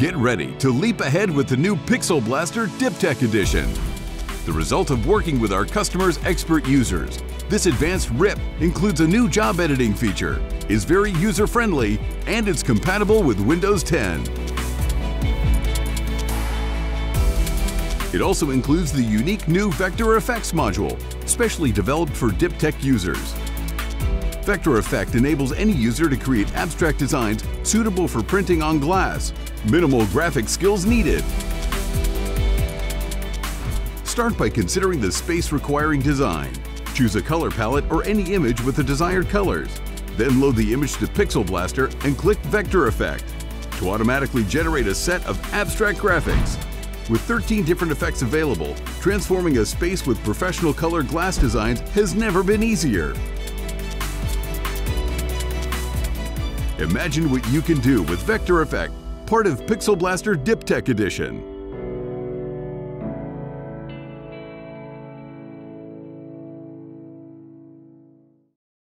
Get ready to leap ahead with the new Pixel Blaster Dip-Tech Edition. The result of working with our customers' expert users, this advanced RIP includes a new job editing feature, is very user-friendly, and it's compatible with Windows 10. It also includes the unique new Vector Effects module, specially developed for Dip-Tech users. Vector Effect enables any user to create abstract designs suitable for printing on glass. Minimal graphic skills needed. Start by considering the space-requiring design. Choose a color palette or any image with the desired colors. Then load the image to PixelBlaster and click Vector Effect to automatically generate a set of abstract graphics. With 13 different effects available, transforming a space with professional color glass designs has never been easier. Imagine what you can do with Vector Effect, part of Pixel Blaster Dip-Tech Edition.